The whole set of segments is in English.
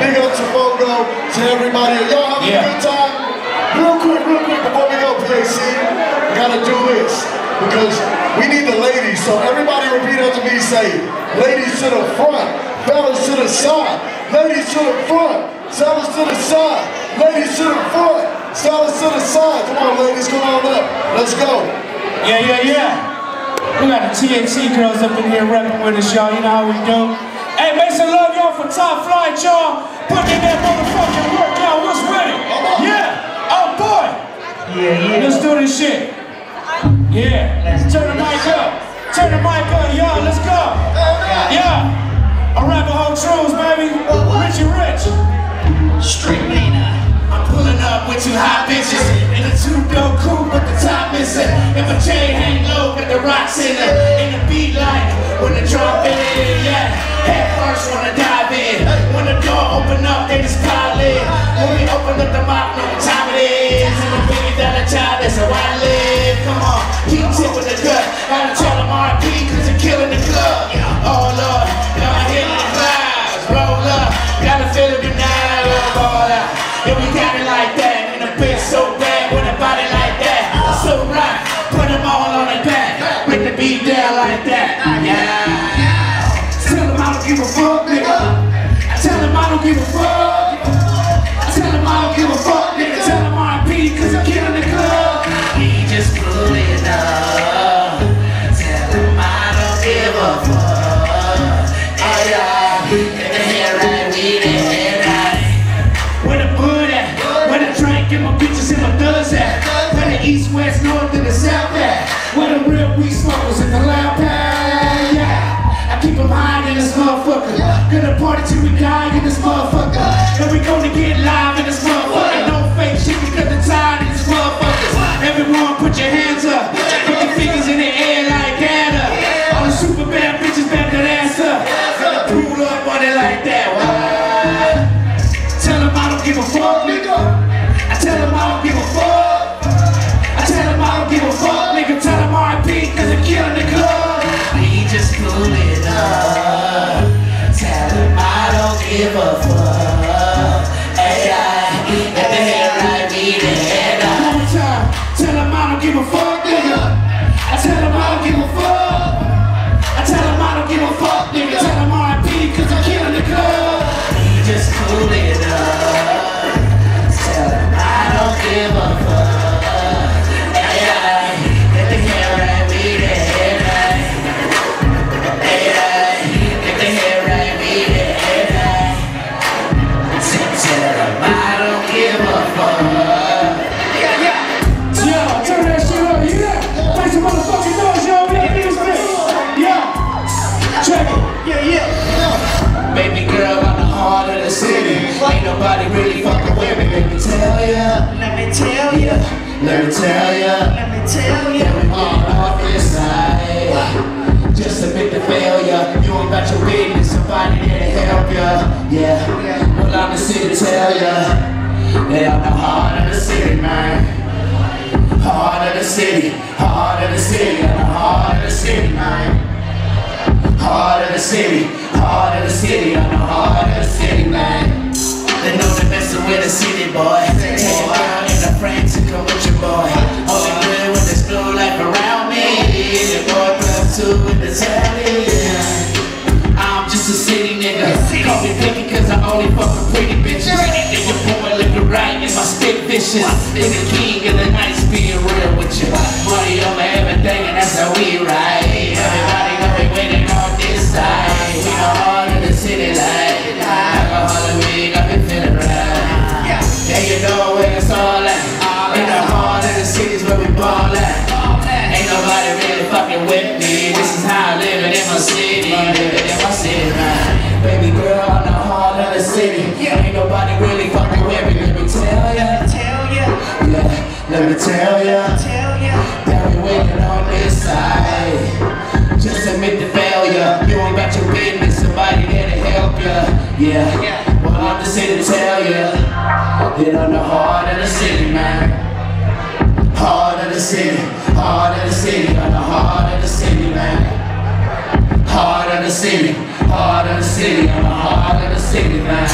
Big up to Fogo, to everybody. Are y'all having Yeah. a good time? Real quick, real quick, before we go, PAC, we gotta do this. Because we need the ladies. So everybody repeat after me, say, ladies to the front, fellas to the side, ladies to the front, fellas to the side, ladies to the front, fellas to the side. Come on, ladies, come on up. Let's go. Yeah, yeah, yeah. We got the TNT girls up in here rapping with us, y'all. You know how we do. Hey, make some love, y'all, for Top Flite, y'all. Put in that motherfucking work, y'all. What's with it? Yeah. Oh, boy. Yeah, yeah. Let's do this shit. Yeah. Turn the mic up. Turn the mic up, y'all. Let's go. Yeah. Arapaho Truths, baby. Richie Rich. Straight Lena. I'm pulling up with two hot bitches in a two-door coupe with the top missing. If a chain hang low, got the rocks in it. Open up the mouth, know what time it is. And the billion dollar child, that's how I live. Come on, keep tipping the gut. Gotta tell them RP, cause they're killing the club. Oh Lord, my head in the clouds. Roll up, gotta feel it tonight. Roll out. Yeah, we got it like that. And the bitch so bad with a body like that. So right, put them all on the back. Break the beat down party till we die in this motherfucker. And we gonna get live tell I'm the heart of the city, man. Heart of the city, heart of the city, I'm the heart of the city, man. Heart of the city, heart of the city, I'm the heart of the city, man. They know they messing with a city boy. Take in the come with boy. Only life around me. Boy plus the telly. Nigga. Call me picky cause I only fuck with pretty bitches. And your boy looking right and my stick vicious. The king of the night yeah. Well, I'm just here to tell ya. that I'm the heart of the city, man. Heart of the city, heart of the city, I'm the heart of the city, man. Heart of the city, heart of the city, I'm the heart of the city, man.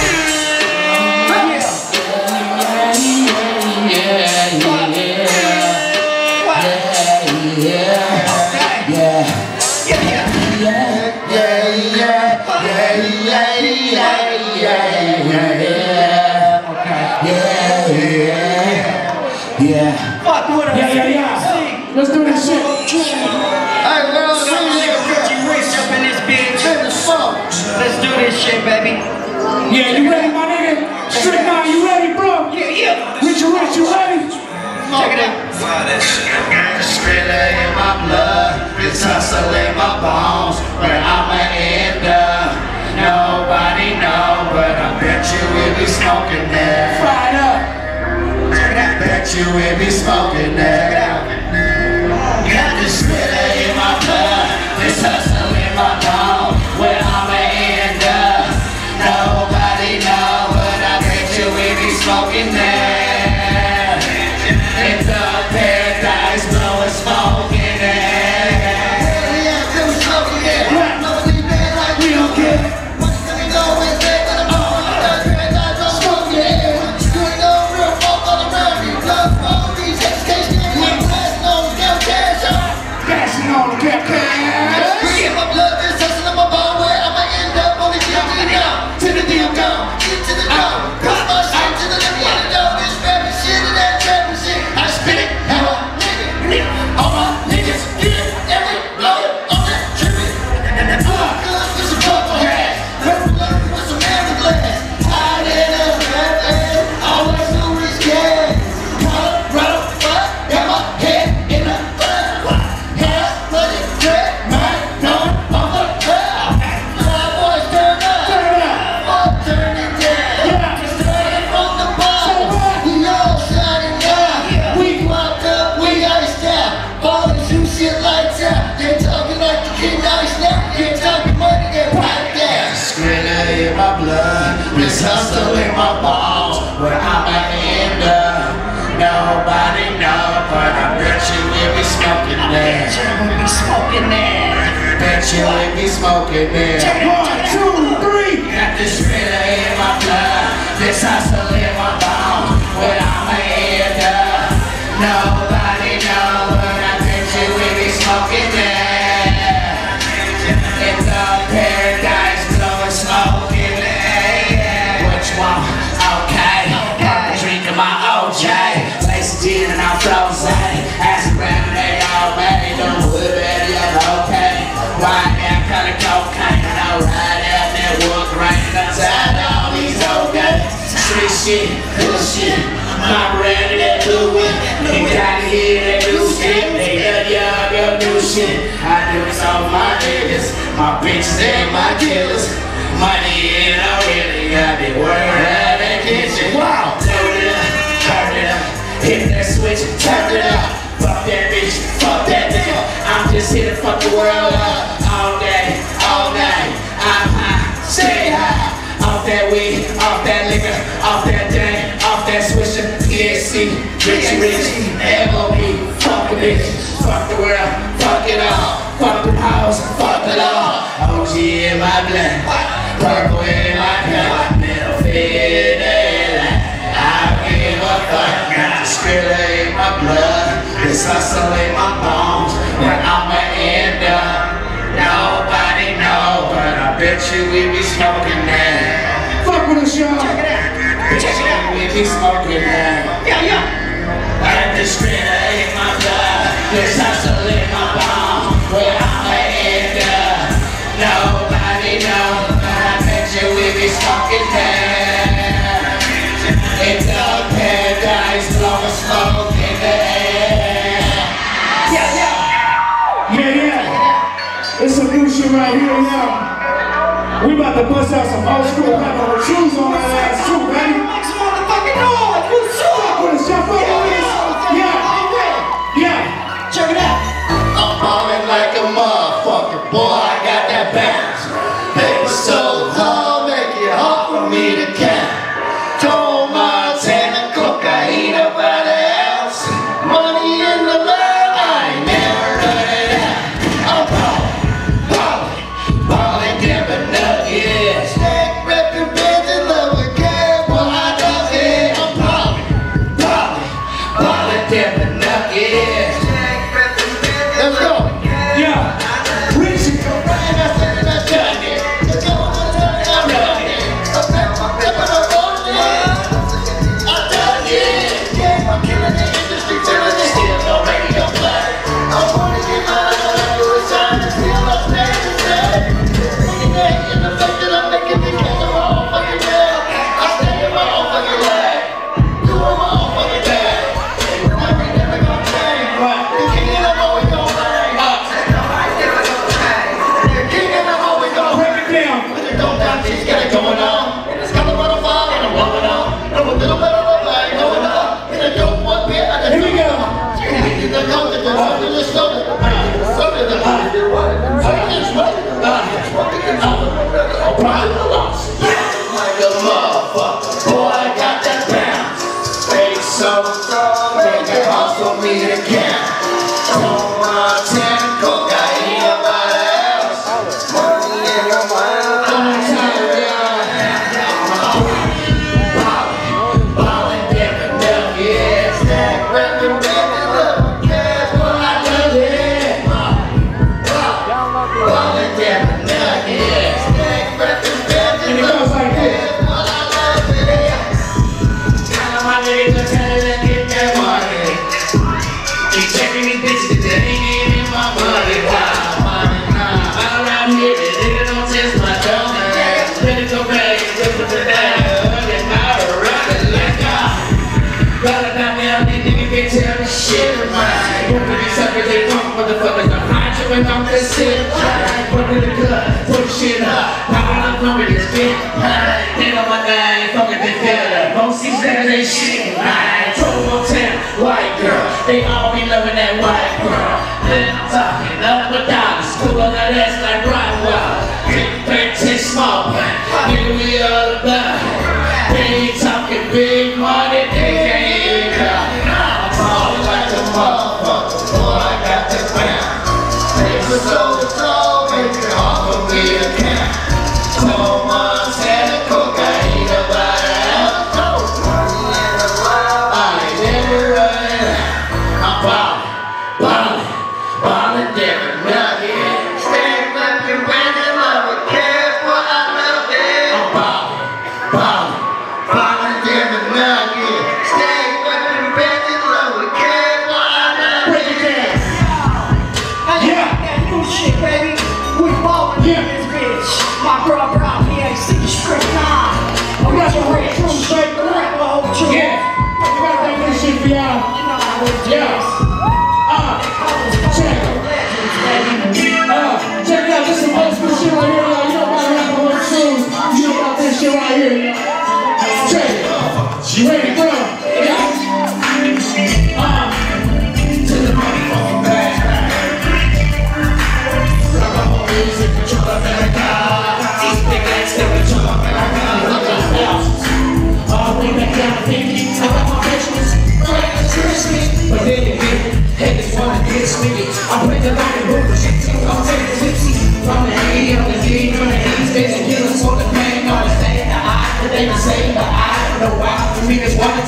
Yeah, yeah, yeah, yeah. Let's do this shit. Hey, well, Some nigga Richie Rich up in this bitch. in the smoke. Let's do this shit, baby. Yeah, you ready, my nigga? Strict nine, you ready, bro? Yeah, yeah. Rich Rich, you ready? Check it out. Skrilla in my blood, this hustle in my bones, where I'ma end up. Nobody know, but I bet you will be smoking there. Fired up. Bet you will be smoking there. Smoking there. We'll be smoking there. Bet you be smoking there. One, two, three. Got this Skrilla in my blood, this hustle Outside all these okay. Street shit, good shit. My brand that blue Louis. They got here that new shit. They got young, got new shit. I do this all my niggas. My bitches and my killers. Money I really got the word out the kitchen. Wow. Turn it up, turn it up. Hit that switch, turn it up. Fuck that bitch, fuck that nigga. I'm just here to fuck the world up. All day, all night. I'm high, stay high. Off that weed, off that liquor, off that dang, off that swisher, PSC, rich, rich, MOB, fuck the bitch, fuck the world, fuck it all, fuck the house, fuck it all. OG in my blood, purple in my cup, middle finger, I don't give a fuck. Got the Skrilla in my blood, this hustle in my bones, where I'ma end up. Nobody know, but I bet you we be smoking that. Be smoking. Yeah, yeah. The Skrilla in my blood, this hustle in my bones, where I'ma end up. Nobody know, but I bet you we be smoking a paradise, blowing smoke in the air. Yeah, yeah. Yeah, yeah. It's some new shit right here, y'all. We about to bust out some old school with shoes on Keep checking these bitches, that ain't even my money. Nah, money, nah. All here, that nigga don't my dome. Better go back and whip the down. Rather than me, I'm that nigga can tell me shit of mine. Both of these suckers, they motherfuckers. I'm hot, you and the shit. Put in the club, put shit up. Popping up, coming this bitch. They know my guy ain't fucking the filler. Most these niggas ain't shit. talking big money. proper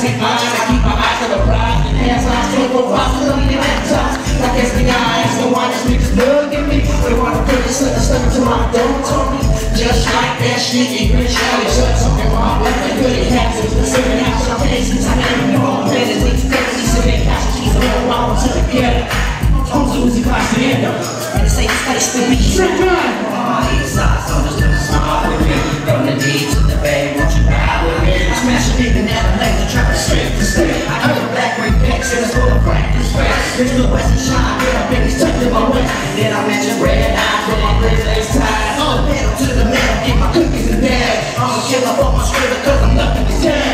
take mine, I keep my eyes to the prize And hands on to the prize, cause I'm eating that top Like it's the guys the wine is look at me They wanna put so on. stuck to my don't me Just like that shit, and grinch out each other Talking something wrong. life, the good it happens Sitting out your face, since I never knew all the better These fantasy sitting out, she's all wild to the ghetto Home to his classiendo And it's a place to be Strip! All these eyes, I'm just gonna smile with me From the D to the Bay, smash a nigga now and later, try to stay the stick. I got a black ring back, shit, it's full of practice fast. Bitch, the western shine, get my and tucked in my waist. Then I match your red eyes with my red lace ties. On the pedal to the metal, get my cookies and bags. I'm a killer for my stripper cause I'm nothing to tag.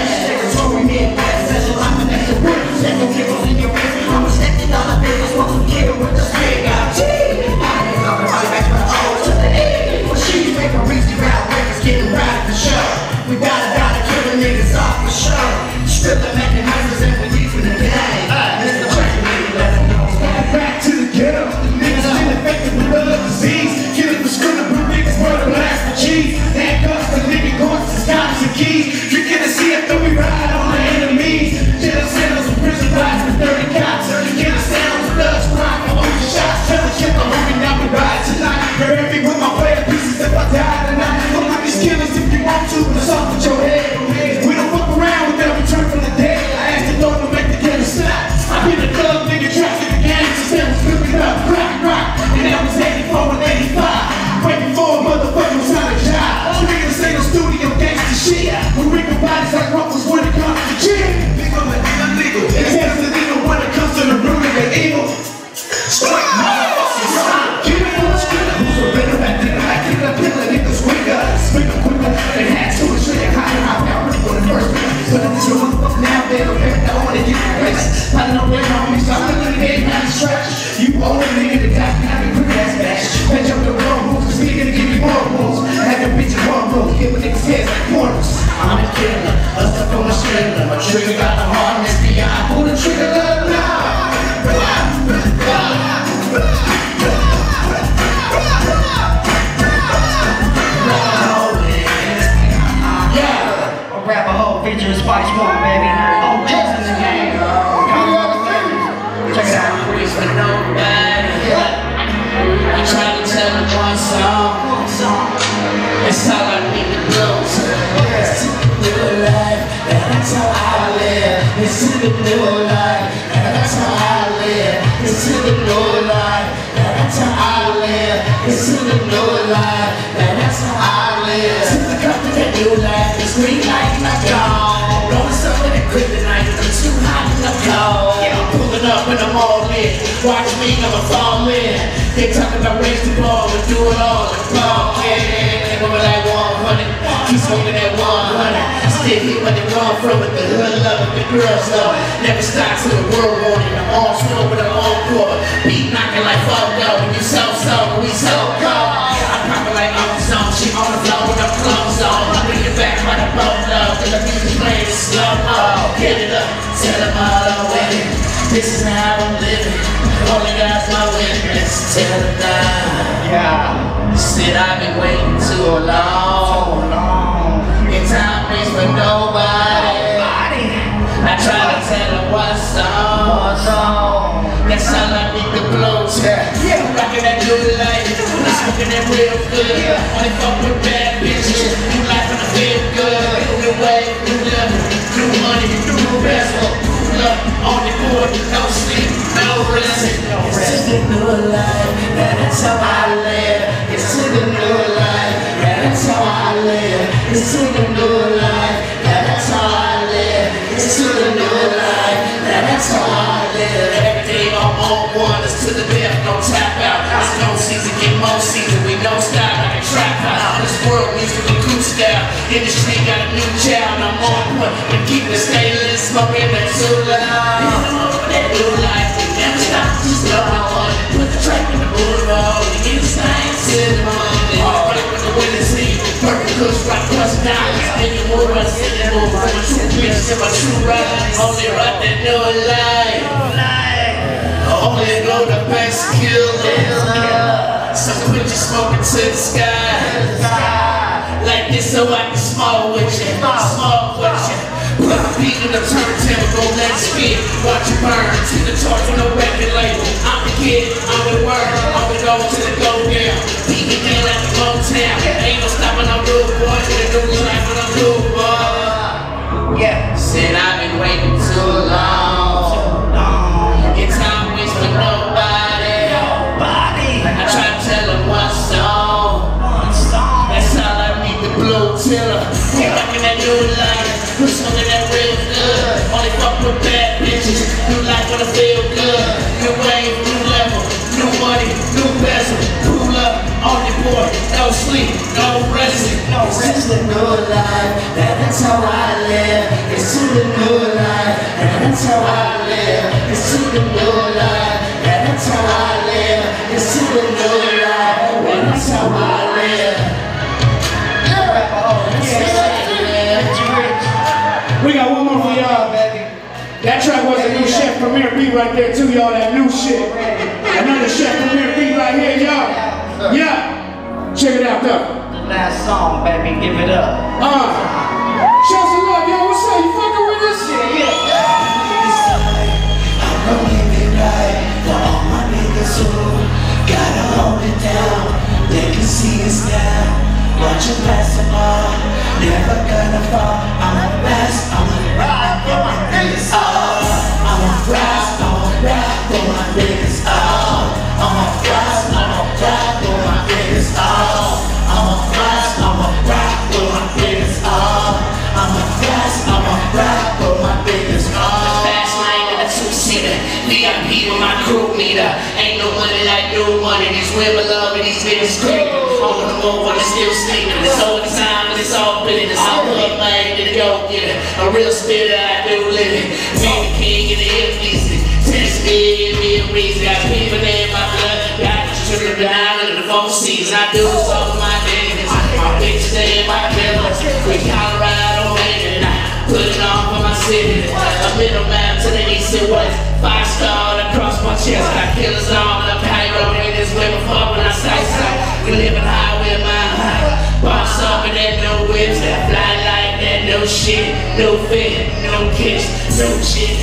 You new and that's how I live. To the of that new life, it's green and I'm gone. Rolling some of that kryptonite, I'm too hot and I'm cold. I'm pulling up and I'm all in. Watch me, I'ma fall in. They talk about raise the ball and do it all and ball. Yeah, go with that 100. Keep smoking that 100. Still here where they come from with the hood love and the girls love. Never stop till the world want it. I'm all slow but I'm all poor. Beat knocking like fuck dog. When you so so, we so She on the floor with her clothes on. I bring it back the boat love. Cause the music playing slow mo. Get it up, tell them all already. This is how I'm living. Only God's my witness. Tell them now. Yeah. Said I've been waiting too long. Long. And time waits for nobody. Try to tell what's One on. That's all I need to blow to. Yeah. Rockin' that new life. That real good. Only fuck with bad bitches. New life and I feel good. New wave, new level, new money, new vessel. On the board, no sleep, no rest. It's to the new life, and that's how I live. It's the new life, and that's how I live. It's the new one, it's to the death, no tap out. It's no season, get more season, we don't stop like a trap out. This world music a coup style. Industry got a new child, I'm on point. And keep it stainless, smoking that too loud. That new life, we never stop, just go on. Put the track in the boulevard, we get the same the morning. Right with the winning team, perfect kush, rock, plus. Then you move, I and move. From my true bitch to my true ride. Only rock that new life. Only smoking to the sky. Like this so I can smoke with you. Smoke with you. Put a beat in the turntable, go let it spin. Watch it burn. See the torch on the record label. I'm the kid, I'm the word. I'm the go to the go down. Beat me down like the Motown. Ain't no stopping, I'm good boy. With a new life, and I'm good boy. Yeah. Said I've got one more for y'all. That track was a new Chef Premier beat right there too, y'all. That new shit. Another Chef Premier beat right here, y'all. Yeah. Check it out though. The last song, baby. Give it up. Uh. Show some love, yo. What's up? You fucking with us? Yeah. I'm living right for all my niggas who gotta hold it down. They can see us now. Watch them pass them all. Never gonna fall. I'm a blast. I'm a ride and west. Five star across my chest. Got killers on the pyro. Niggas women fuck when I say so. We living high with my high. Boss up in that new whips that fly like that new shit, no fit, no kiss, no shit,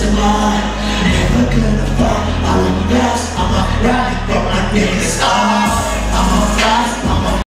just a Never gonna fall, I'm a I'm a ride But my niggas are